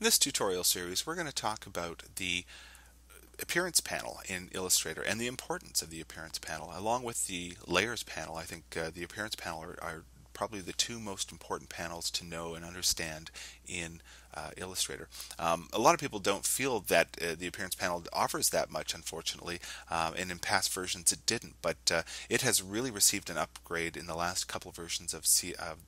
In this tutorial series, we're going to talk about the appearance panel in Illustrator and the importance of the appearance panel. Along with the layers panel, I think uh, the appearance panel are, are, probably the two most important panels to know and understand in uh, Illustrator. Um, a lot of people don't feel that uh, the appearance panel offers that much, unfortunately, um, and in past versions it didn't. But uh, it has really received an upgrade in the last couple of versions of, C, of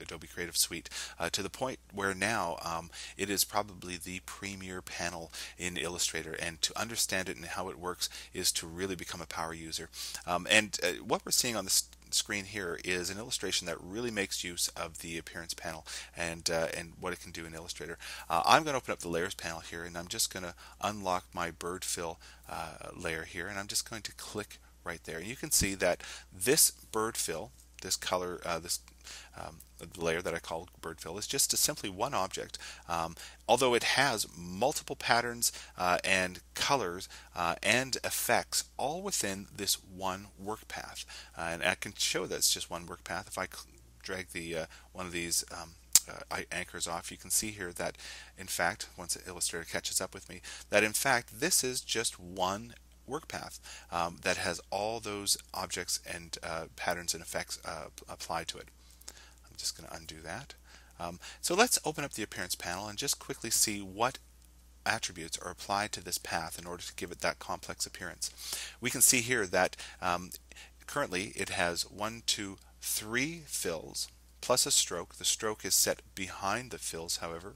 Adobe Creative Suite uh, to the point where now um, it is probably the premier panel in Illustrator. And to understand it and how it works is to really become a power user. Um, and uh, what we're seeing on this screen here is an illustration that really makes use of the appearance panel and uh, and what it can do in Illustrator. Uh, I'm going to open up the layers panel here and I'm just going to unlock my bird fill uh, layer here and I'm just going to click right there. And you can see that this bird fill, this color, uh, this um, layer that I call bird fill is just simply one object. Um, although it has multiple patterns uh, and colors uh, and effects all within this one work path. Uh, and I can show that it's just one work path. If I drag the uh, one of these um, uh, anchors off, you can see here that in fact, once Illustrator catches up with me, that in fact this is just one work path um, that has all those objects and uh, patterns and effects applied to it just going to undo that. Um, so let's open up the appearance panel and just quickly see what attributes are applied to this path in order to give it that complex appearance. We can see here that um, currently it has one, two, three fills plus a stroke. The stroke is set behind the fills, however.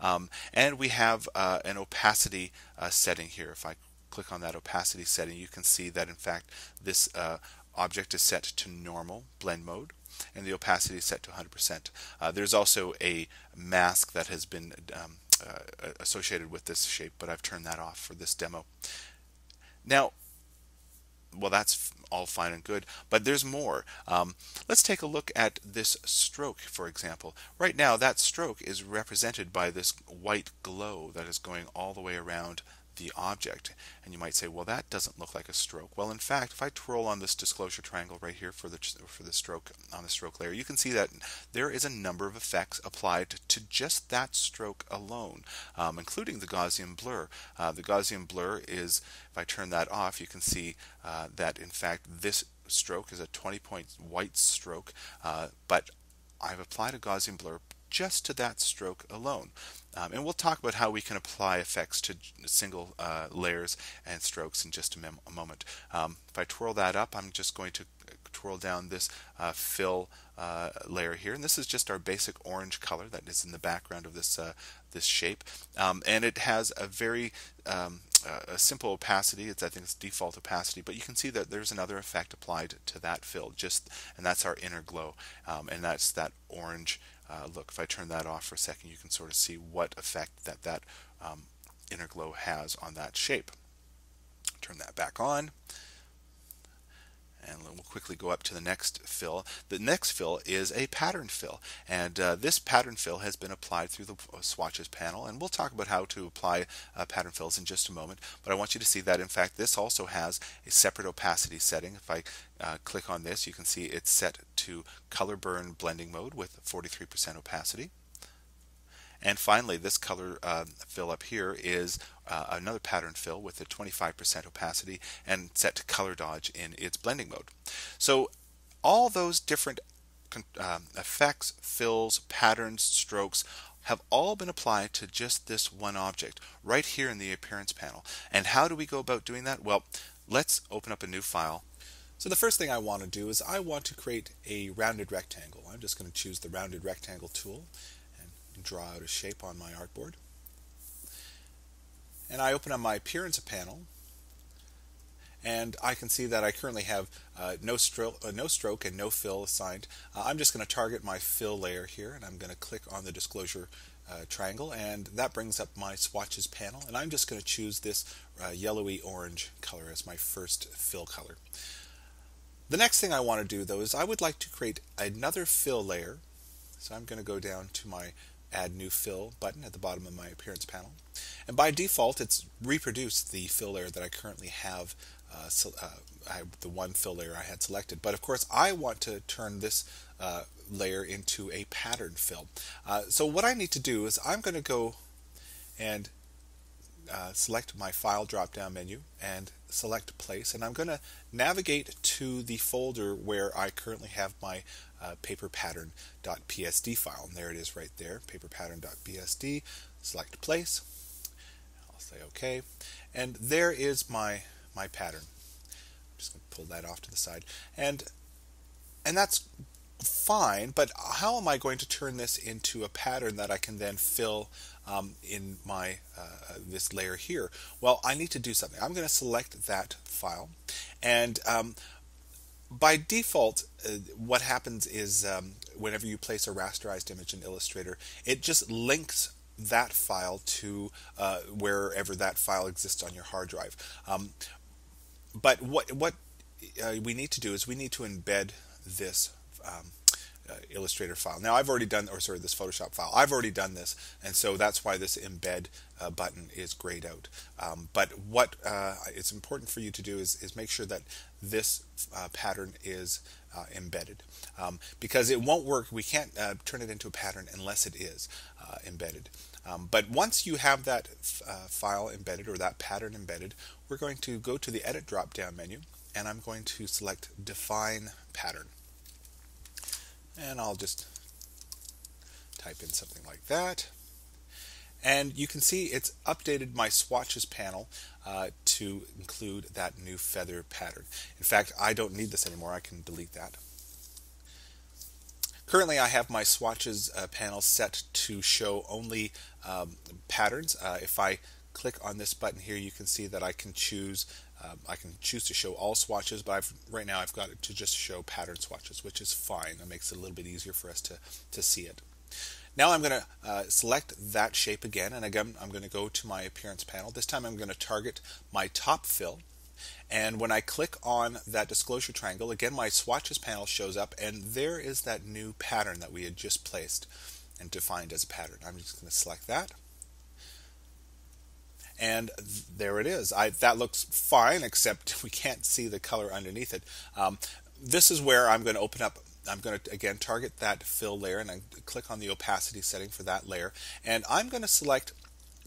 Um, and we have uh, an opacity uh, setting here. If I click on that opacity setting, you can see that in fact this uh, object is set to normal blend mode and the opacity is set to 100%. Uh, there's also a mask that has been um, uh, associated with this shape, but I've turned that off for this demo. Now, well, that's all fine and good, but there's more. Um, let's take a look at this stroke, for example. Right now, that stroke is represented by this white glow that is going all the way around the object. And you might say, well, that doesn't look like a stroke. Well, in fact, if I twirl on this disclosure triangle right here for the for the stroke on the stroke layer, you can see that there is a number of effects applied to just that stroke alone, um, including the Gaussian blur. Uh, the Gaussian blur is, if I turn that off, you can see uh, that in fact this stroke is a 20 point white stroke, uh, but I've applied a Gaussian blur just to that stroke alone. Um, and we'll talk about how we can apply effects to single uh, layers and strokes in just a, a moment. Um, if I twirl that up, I'm just going to twirl down this uh, fill uh, layer here, and this is just our basic orange color that is in the background of this uh, this shape, um, and it has a very um, a simple opacity. It's I think it's default opacity, but you can see that there's another effect applied to that fill, just and that's our inner glow, um, and that's that orange uh, look, if I turn that off for a second, you can sort of see what effect that that um, inner glow has on that shape. Turn that back on. And we'll quickly go up to the next fill. The next fill is a pattern fill. And uh, this pattern fill has been applied through the uh, swatches panel. And we'll talk about how to apply uh, pattern fills in just a moment. But I want you to see that, in fact, this also has a separate opacity setting. If I uh, click on this, you can see it's set to color burn blending mode with 43% opacity. And finally, this color uh, fill up here is uh, another pattern fill with a 25% opacity and set to color dodge in its blending mode. So all those different um, effects, fills, patterns, strokes have all been applied to just this one object right here in the appearance panel. And how do we go about doing that? Well, let's open up a new file. So the first thing I want to do is I want to create a rounded rectangle. I'm just going to choose the rounded rectangle tool draw out a shape on my artboard. And I open up my appearance panel and I can see that I currently have uh, no, uh, no stroke and no fill assigned. Uh, I'm just going to target my fill layer here and I'm going to click on the disclosure uh, triangle and that brings up my swatches panel and I'm just going to choose this uh, yellowy orange color as my first fill color. The next thing I want to do though is I would like to create another fill layer so I'm going to go down to my add new fill button at the bottom of my appearance panel. And by default, it's reproduced the fill layer that I currently have, uh, so, uh, I, the one fill layer I had selected. But of course, I want to turn this uh, layer into a pattern fill. Uh, so what I need to do is I'm going to go and uh, select my file drop down menu and select place. And I'm going to navigate to the folder where I currently have my uh, paperpattern.psd file. And there it is right there paper paperpattern.psd select place. I'll say OK and there is my my pattern. I'm just going to pull that off to the side. And and that's fine, but how am I going to turn this into a pattern that I can then fill um, in my uh, this layer here? Well, I need to do something. I'm going to select that file, and um, by default, uh, what happens is um, whenever you place a rasterized image in Illustrator, it just links that file to uh, wherever that file exists on your hard drive. Um, but what what uh, we need to do is we need to embed this um, uh, Illustrator file. Now I've already done, or sorry, this Photoshop file. I've already done this, and so that's why this embed uh, button is grayed out. Um, but what uh, it's important for you to do is, is make sure that this uh, pattern is uh, embedded, um, because it won't work. We can't uh, turn it into a pattern unless it is embedded. Um, but once you have that file embedded or that pattern embedded, we're going to go to the Edit drop-down menu, and I'm going to select Define Pattern and I'll just type in something like that. And you can see it's updated my swatches panel uh, to include that new feather pattern. In fact, I don't need this anymore. I can delete that. Currently, I have my swatches uh, panel set to show only um, patterns. Uh, if I click on this button here, you can see that I can choose um, I can choose to show all swatches, but I've, right now I've got it to just show pattern swatches, which is fine. It makes it a little bit easier for us to, to see it. Now I'm going to uh, select that shape again, and again I'm going to go to my appearance panel. This time I'm going to target my top fill, and when I click on that disclosure triangle, again my swatches panel shows up, and there is that new pattern that we had just placed and defined as a pattern. I'm just going to select that and there it is. I, that looks fine, except we can't see the color underneath it. Um, this is where I'm going to open up. I'm going to again target that fill layer and I click on the opacity setting for that layer, and I'm going to select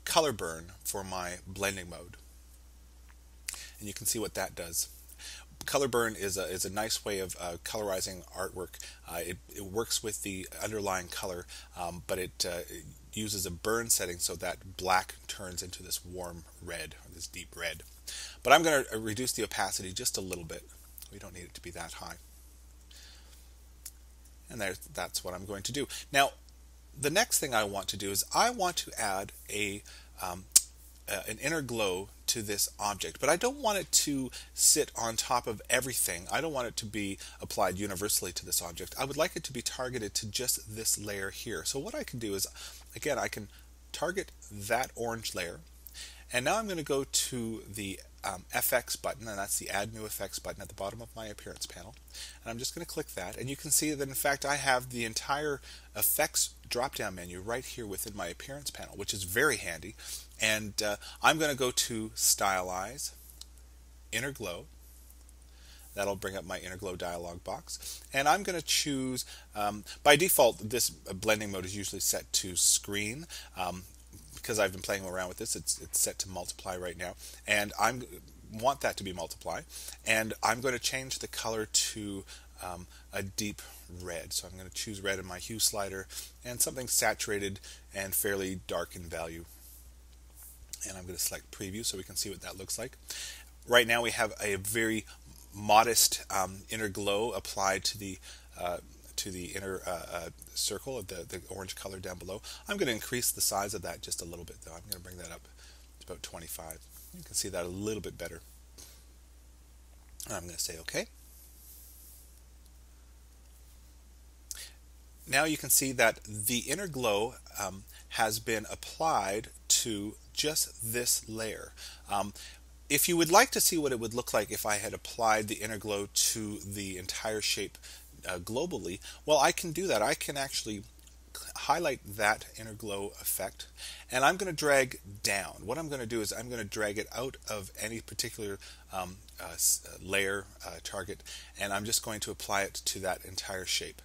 color burn for my blending mode. And you can see what that does color burn is a, is a nice way of uh, colorizing artwork. Uh, it, it, works with the underlying color, um, but it, uh, uses a burn setting so that black turns into this warm red, or this deep red. But I'm going to uh, reduce the opacity just a little bit. We don't need it to be that high. And there, that's what I'm going to do. Now, the next thing I want to do is I want to add a um, uh, an inner glow to this object, but I don't want it to sit on top of everything. I don't want it to be applied universally to this object. I would like it to be targeted to just this layer here. So what I can do is, again, I can target that orange layer, and now I'm going to go to the um, FX button, and that's the Add New Effects button at the bottom of my Appearance panel. And I'm just going to click that, and you can see that in fact I have the entire Effects drop-down menu right here within my Appearance panel, which is very handy. And uh, I'm going to go to Stylize, Inner Glow. That'll bring up my Inner Glow dialog box. And I'm going to choose, um, by default, this blending mode is usually set to screen. Um, because I've been playing around with this, it's, it's set to multiply right now. And I want that to be multiply. And I'm going to change the color to um, a deep red. So I'm going to choose red in my hue slider and something saturated and fairly dark in value and I'm going to select preview so we can see what that looks like. Right now we have a very modest um, inner glow applied to the uh, to the inner uh, uh, circle of the, the orange color down below. I'm going to increase the size of that just a little bit though. I'm going to bring that up to about 25. You can see that a little bit better. I'm going to say OK. Now you can see that the inner glow um, has been applied to just this layer. Um, if you would like to see what it would look like if I had applied the inner glow to the entire shape uh, globally, well, I can do that. I can actually highlight that inner glow effect and I'm going to drag down. What I'm going to do is I'm going to drag it out of any particular um, uh, uh, layer uh, target and I'm just going to apply it to that entire shape.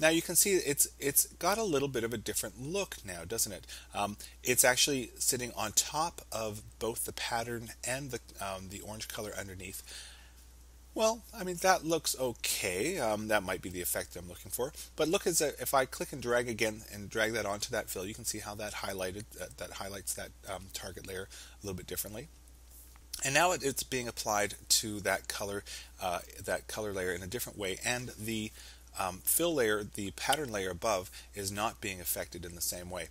Now you can see it's it's got a little bit of a different look now, doesn't it? Um, it's actually sitting on top of both the pattern and the um, the orange color underneath. Well, I mean that looks okay. Um, that might be the effect I'm looking for. But look as a, if I click and drag again and drag that onto that fill, you can see how that highlighted uh, that highlights that um, target layer a little bit differently. And now it's being applied to that color uh, that color layer in a different way, and the um, fill layer, the pattern layer above, is not being affected in the same way.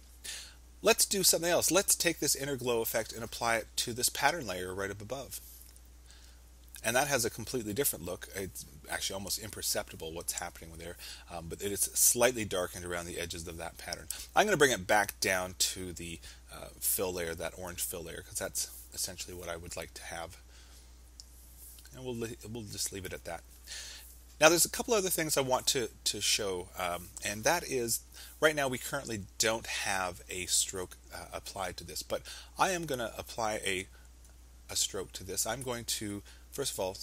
Let's do something else. Let's take this inner glow effect and apply it to this pattern layer right up above. And that has a completely different look. It's actually almost imperceptible what's happening there, um, but it is slightly darkened around the edges of that pattern. I'm going to bring it back down to the uh, fill layer, that orange fill layer, because that's essentially what I would like to have. And we'll, we'll just leave it at that. Now, there's a couple other things I want to, to show, um, and that is right now we currently don't have a stroke uh, applied to this, but I am going to apply a, a stroke to this. I'm going to, first of all,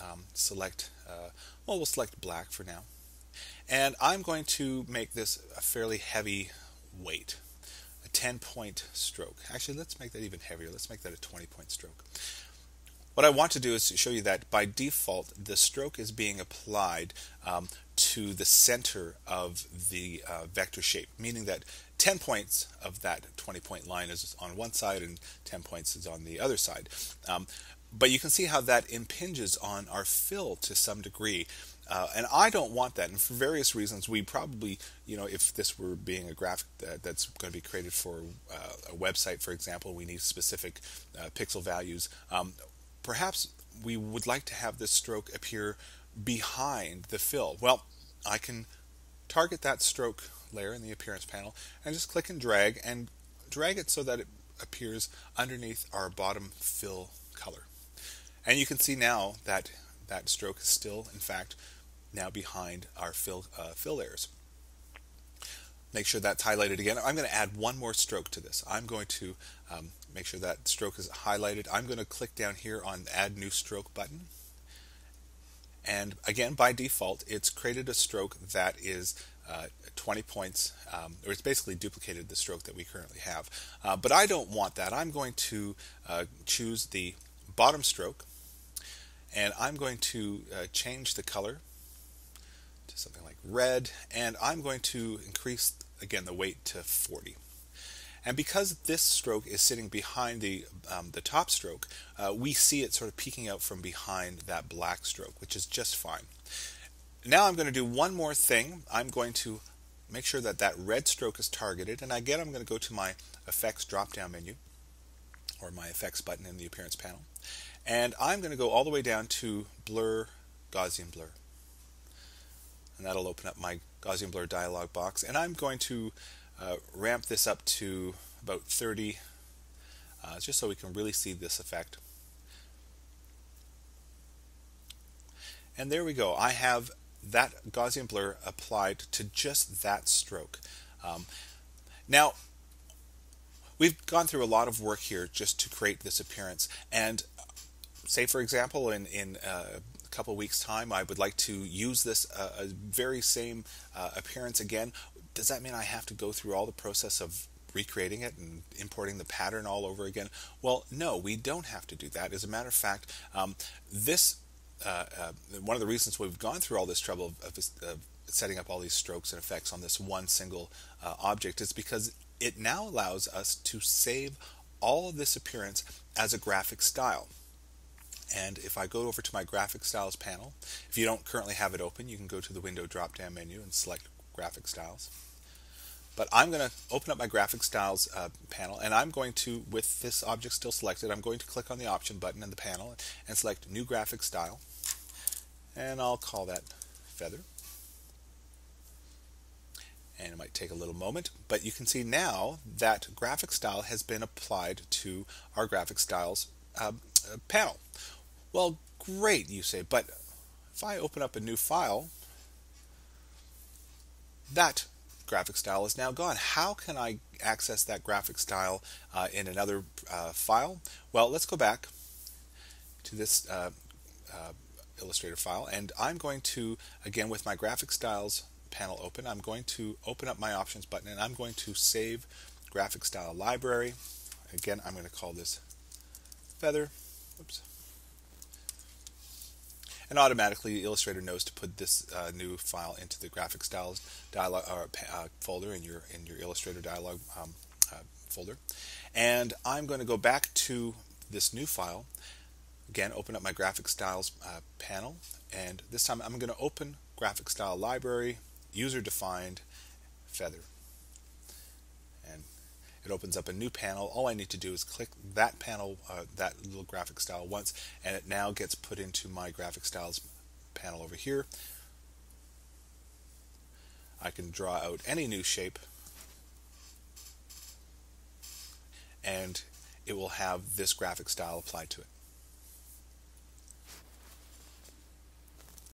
um, select, uh, well, we'll select black for now. And I'm going to make this a fairly heavy weight, a 10 point stroke. Actually, let's make that even heavier. Let's make that a 20 point stroke. What I want to do is to show you that by default, the stroke is being applied um, to the center of the uh, vector shape, meaning that 10 points of that 20 point line is on one side and 10 points is on the other side. Um, but you can see how that impinges on our fill to some degree. Uh, and I don't want that. And for various reasons, we probably, you know, if this were being a graphic that, that's going to be created for uh, a website, for example, we need specific uh, pixel values. Um, perhaps we would like to have this stroke appear behind the fill. Well, I can target that stroke layer in the appearance panel and just click and drag and drag it so that it appears underneath our bottom fill color. And you can see now that that stroke is still, in fact, now behind our fill, uh, fill layers. Make sure that's highlighted again. I'm going to add one more stroke to this. I'm going to um, make sure that stroke is highlighted. I'm going to click down here on Add New Stroke button. And again, by default, it's created a stroke that is uh, 20 points, um, or it's basically duplicated the stroke that we currently have. Uh, but I don't want that. I'm going to uh, choose the bottom stroke, and I'm going to uh, change the color to something like red, and I'm going to increase, again, the weight to 40. And because this stroke is sitting behind the, um, the top stroke, uh, we see it sort of peeking out from behind that black stroke, which is just fine. Now I'm going to do one more thing. I'm going to make sure that that red stroke is targeted. And again, I'm going to go to my Effects drop-down menu, or my Effects button in the Appearance panel. And I'm going to go all the way down to Blur, Gaussian Blur. And that'll open up my Gaussian Blur dialog box. And I'm going to uh, ramp this up to about 30 uh, just so we can really see this effect. And there we go. I have that Gaussian blur applied to just that stroke. Um, now, we've gone through a lot of work here just to create this appearance. And say, for example, in, in uh, a couple weeks' time, I would like to use this uh, very same uh, appearance again does that mean I have to go through all the process of recreating it and importing the pattern all over again? Well, no, we don't have to do that. As a matter of fact, um, this uh, uh, one of the reasons we've gone through all this trouble of, of, of, setting up all these strokes and effects on this one single uh, object is because it now allows us to save all of this appearance as a graphic style. And if I go over to my graphic styles panel, if you don't currently have it open, you can go to the window drop down menu and select graphic styles. But I'm going to open up my graphic styles uh, panel and I'm going to, with this object still selected, I'm going to click on the option button in the panel and select new graphic style. And I'll call that feather. And it might take a little moment, but you can see now that graphic style has been applied to our graphic styles uh, uh, panel. Well, great, you say, but if I open up a new file, that graphic style is now gone. How can I access that graphic style uh, in another uh, file? Well, let's go back to this uh, uh Illustrator file and I'm going to, again with my graphic styles panel open, I'm going to open up my options button and I'm going to save graphic style library. Again, I'm going to call this feather. Oops. And automatically, Illustrator knows to put this uh, new file into the graphic styles dialog uh, uh, folder in your in your Illustrator dialog um, uh, folder. And I'm going to go back to this new file. Again, open up my graphic styles uh, panel, and this time I'm going to open graphic style library, user defined, feather. And it opens up a new panel. All I need to do is click that panel, uh, that little graphic style once, and it now gets put into my graphic styles panel over here. I can draw out any new shape and it will have this graphic style applied to it.